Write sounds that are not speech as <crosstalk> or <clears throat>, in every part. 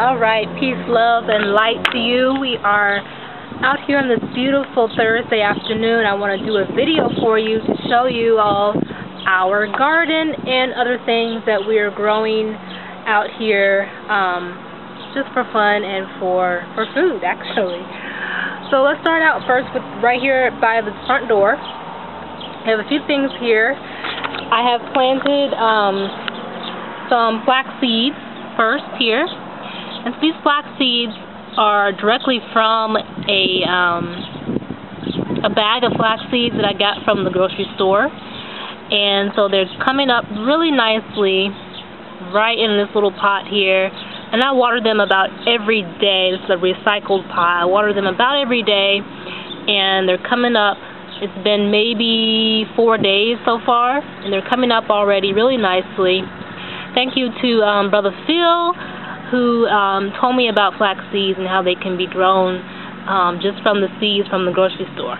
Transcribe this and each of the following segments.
Alright, peace, love, and light to you. We are out here on this beautiful Thursday afternoon. I want to do a video for you to show you all our garden and other things that we are growing out here um, just for fun and for, for food, actually. So let's start out first with right here by the front door. I have a few things here. I have planted um, some flax seeds first here. And so these flax seeds are directly from a um, a bag of flax seeds that I got from the grocery store. And so they're coming up really nicely right in this little pot here. And I water them about every day. This is a recycled pot. I water them about every day. And they're coming up. It's been maybe four days so far. And they're coming up already really nicely. Thank you to um, Brother Phil who um, told me about flax seeds and how they can be grown um, just from the seeds from the grocery store.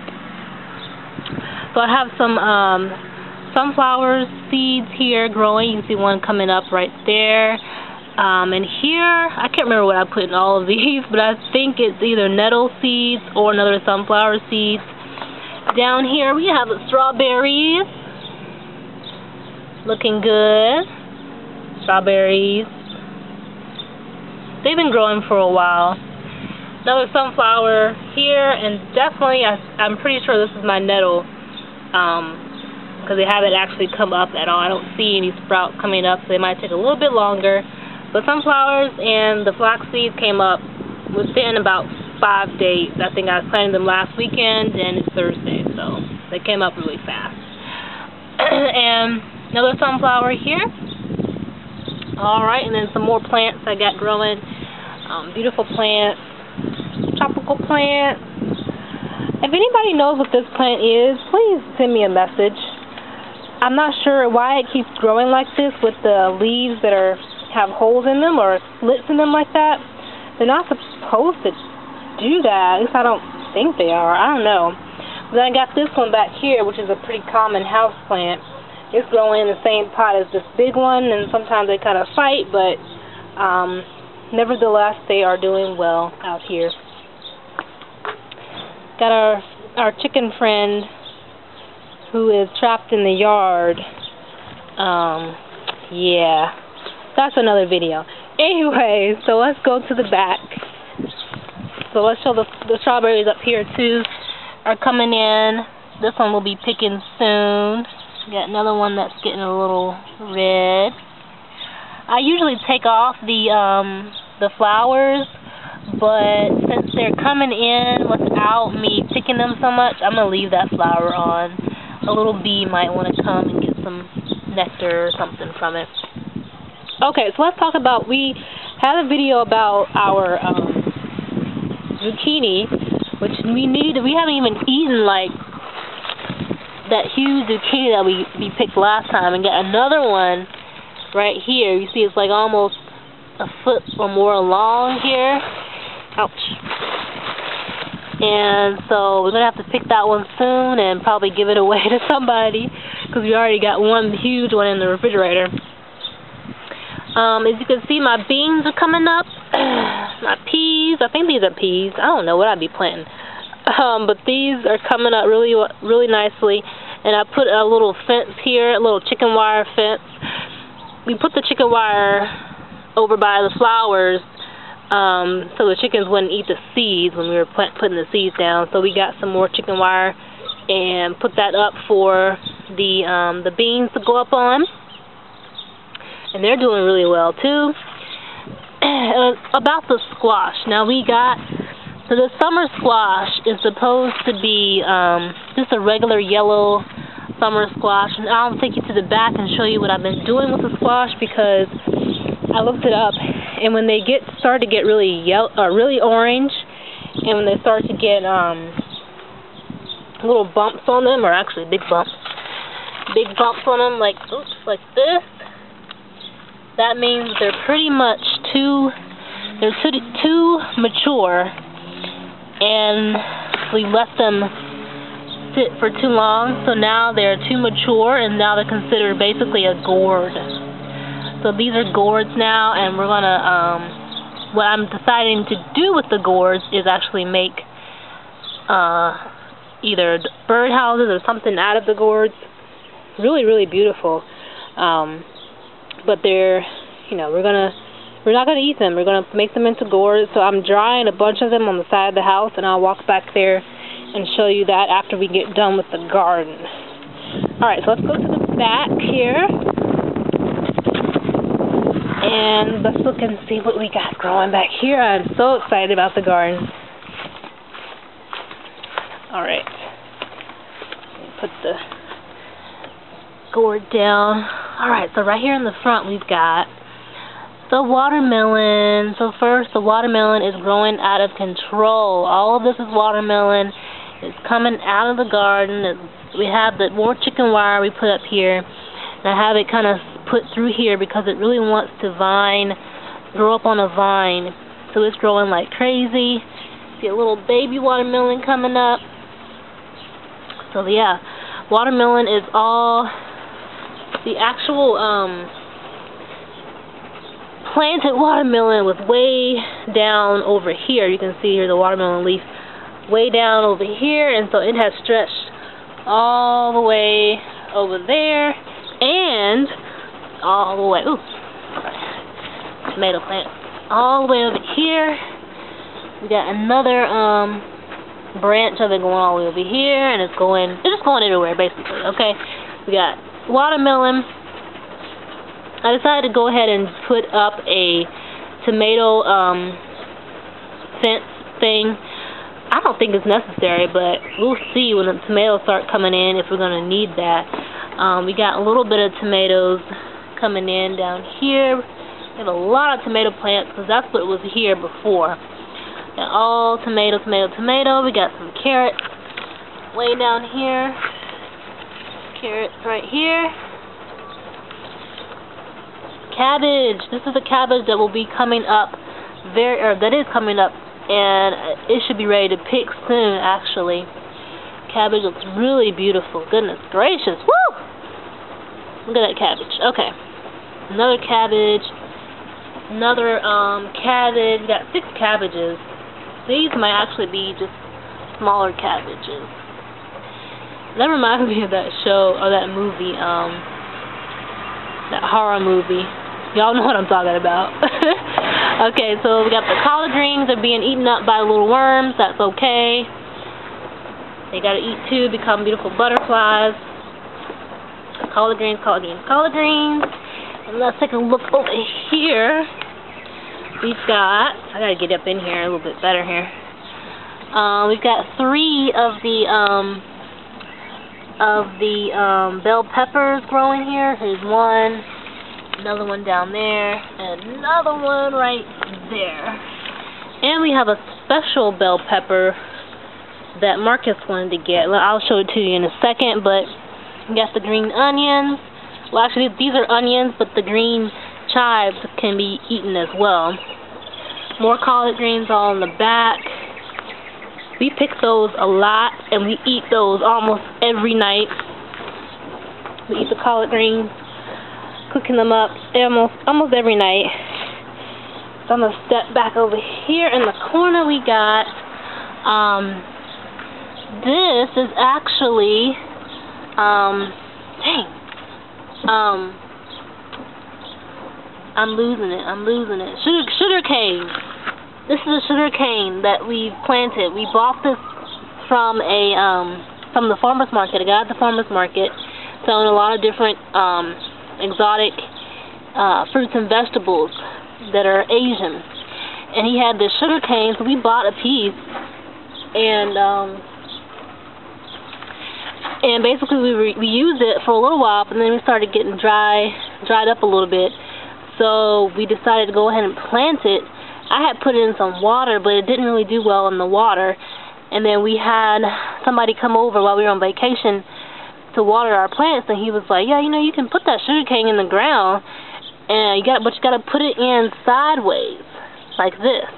So I have some um, sunflower seeds here growing. You see one coming up right there. Um, and here, I can't remember what I put in all of <laughs> these, but I think it's either nettle seeds or another sunflower seeds. Down here we have strawberries. Looking good. Strawberries. They've been growing for a while. Another sunflower here, and definitely, I, I'm pretty sure this is my nettle, because um, they haven't actually come up at all. I don't see any sprout coming up, so they might take a little bit longer. But sunflowers and the flax seeds came up within about five days. I think I planted them last weekend, and it's Thursday, so they came up really fast. <clears throat> and another sunflower here. Alright, and then some more plants I got growing. Um, beautiful plants. Tropical plants. If anybody knows what this plant is, please send me a message. I'm not sure why it keeps growing like this with the leaves that are have holes in them or slits in them like that. They're not supposed to do that. At least I don't think they are. I don't know. Then I got this one back here, which is a pretty common house plant. It's growing in the same pot as this big one, and sometimes they kind of fight, but um, nevertheless, they are doing well out here. Got our our chicken friend who is trapped in the yard. Um, yeah, that's another video. Anyway, so let's go to the back. So let's show the, the strawberries up here too are coming in. This one will be picking soon. Got another one that's getting a little red. I usually take off the um, the flowers, but since they're coming in without me picking them so much, I'm going to leave that flower on. A little bee might want to come and get some nectar or something from it. Okay, so let's talk about, we had a video about our um, zucchini, which we need, we haven't even eaten like that huge zucchini that we, we picked last time and got another one right here. You see it's like almost a foot or more long here. Ouch. And so we're going to have to pick that one soon and probably give it away <laughs> to somebody because we already got one huge one in the refrigerator. Um, as you can see, my beans are coming up. <clears throat> my peas, I think these are peas. I don't know what I'd be planting. Um, but these are coming up really, really nicely. And I put a little fence here, a little chicken wire fence. We put the chicken wire over by the flowers um, so the chickens wouldn't eat the seeds when we were plant, putting the seeds down. So we got some more chicken wire and put that up for the um, the beans to go up on. And they're doing really well too. <clears throat> about the squash. Now we got so the summer squash is supposed to be um, just a regular yellow summer squash, and I'll take you to the back and show you what I've been doing with the squash because I looked it up, and when they get start to get really yellow, uh, really orange, and when they start to get um, little bumps on them, or actually big bumps, big bumps on them, like oops, like this, that means they're pretty much too, they're too too mature and we left them sit for too long, so now they're too mature, and now they're considered basically a gourd. So these are gourds now, and we're to um, what I'm deciding to do with the gourds is actually make uh, either bird houses or something out of the gourds. Really, really beautiful. Um, but they're, you know, we're gonna, we're not gonna eat them. We're gonna make them into gourds. So I'm drying a bunch of them on the side of the house, and I'll walk back there and show you that after we get done with the garden. All right, so let's go to the back here. And let's look and see what we got growing back here. I'm so excited about the garden. Alright. Put the gourd down. Alright, so right here in the front we've got the watermelon. So first, the watermelon is growing out of control. All of this is watermelon. It's coming out of the garden. We have the more chicken wire we put up here. And I have it kind of put through here because it really wants to vine, grow up on a vine. So it's growing like crazy. See a little baby watermelon coming up. So yeah, watermelon is all the actual um, planted watermelon was way down over here. You can see here the watermelon leaf way down over here, and so it has stretched all the way over there and all the way, ooh, tomato plant, all the way over here. We got another um, branch of it going all the way over here, and it's going, it's just going everywhere, basically, okay? We got watermelon. I decided to go ahead and put up a tomato um, fence thing. I don't think it's necessary, but we'll see when the tomatoes start coming in if we're going to need that. Um, we got a little bit of tomatoes coming in down here. We have a lot of tomato plants because that's what was here before. And all tomato, tomato, tomato. We got some carrots way down here. Carrots right here. Cabbage. This is a cabbage that will be coming up very, or that is coming up, and it should be ready to pick soon, actually. Cabbage looks really beautiful. Goodness gracious. Woo! Look at that cabbage. Okay another cabbage, another um, cabbage. We got six cabbages. These might actually be just smaller cabbages. That reminds <laughs> me of that show or that movie, um, that horror movie. Y'all know what I'm talking about. <laughs> okay, so we got the collard greens are being eaten up by little worms. That's okay. They gotta eat too, become beautiful butterflies. Collard greens, collard greens, collard greens. And let's take a look over here. We've got, I gotta get up in here a little bit better here. Uh, we've got three of the, um, of the, um, bell peppers growing here. Here's one, another one down there, and another one right there. And we have a special bell pepper that Marcus wanted to get. I'll show it to you in a second, but we got the green onions, well, actually, these are onions, but the green chives can be eaten as well. More collard greens all in the back. We pick those a lot, and we eat those almost every night. We eat the collard greens, cooking them up almost almost every night. So I'm gonna step back over here in the corner. We got um, this is actually um, dang um, I'm losing it. I'm losing it. Sugar, sugar cane. This is a sugar cane that we planted. We bought this from a um, from the farmers market. A guy at the farmers market selling a lot of different um, exotic uh, fruits and vegetables that are Asian. And he had this sugar cane, so we bought a piece. And um, and basically we re we used it for a little while, but then we started getting dry, dried up a little bit. So we decided to go ahead and plant it. I had put it in some water, but it didn't really do well in the water. And then we had somebody come over while we were on vacation to water our plants, and he was like, "Yeah, you know, you can put that sugar cane in the ground, and you got, but you got to put it in sideways, like this."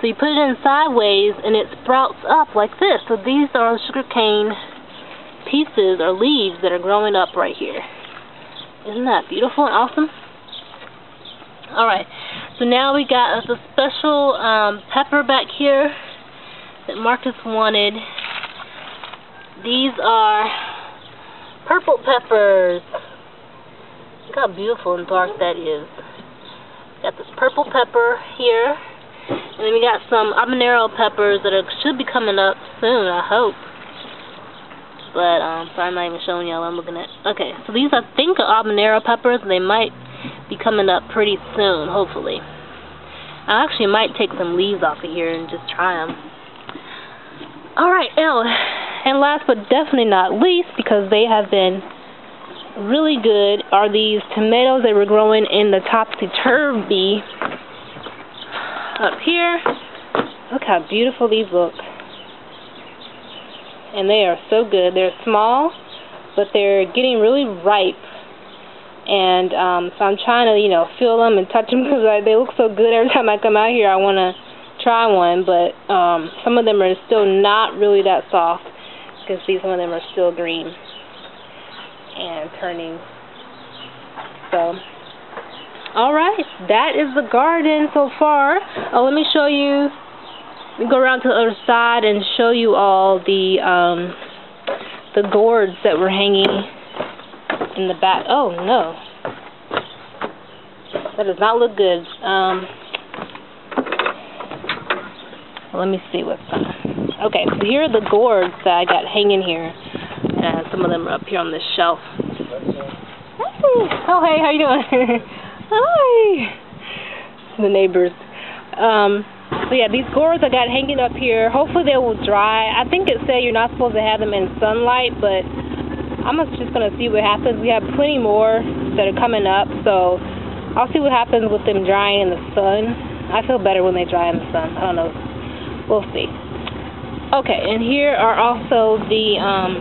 So you put it in sideways, and it sprouts up like this. So these are sugar cane pieces or leaves that are growing up right here. Isn't that beautiful and awesome? Alright, So now we got a special um, pepper back here that Marcus wanted. These are purple peppers. Look how beautiful and dark that is. Got this purple pepper here. And then we got some habanero peppers that are, should be coming up soon, I hope. But, um, so I'm not even showing y'all I'm looking at. Okay, so these I think are habanero peppers. They might be coming up pretty soon, hopefully. I actually might take some leaves off of here and just try them. Alright, oh, and last but definitely not least, because they have been really good, are these tomatoes that were growing in the topsy-turvy up here. Look how beautiful these look. And they are so good. They're small, but they're getting really ripe. And um, so I'm trying to, you know, feel them and touch them <laughs> because they look so good. Every time I come out here, I want to try one. But um, some of them are still not really that soft. You these one of them are still green and turning. So Alright, that is the garden so far. Oh, let me show you. Let me go around to the other side and show you all the um, the gourds that were hanging in the back. Oh, no. That does not look good. Um, let me see what's on. Okay, so here are the gourds that I got hanging here. And some of them are up here on this shelf. Oh, hey, how you doing? <laughs> Hi! The neighbors. Um, so yeah, these gourds I got hanging up here, hopefully they will dry. I think it said you're not supposed to have them in sunlight, but I'm just going to see what happens. We have plenty more that are coming up, so I'll see what happens with them drying in the sun. I feel better when they dry in the sun. I don't know. We'll see. Okay, and here are also the um,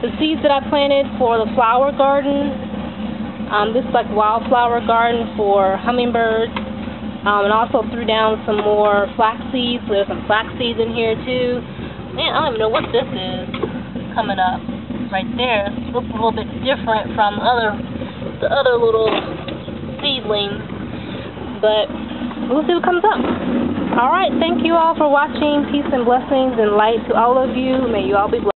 the seeds that I planted for the flower garden. Um, this is like wildflower garden for hummingbirds. Um, and also threw down some more flax seeds. There's some flax seeds in here too. Man, I don't even know what this is coming up right there. It looks a little bit different from other the other little seedlings. But we'll see what comes up. Alright, thank you all for watching. Peace and blessings and light to all of you. May you all be blessed.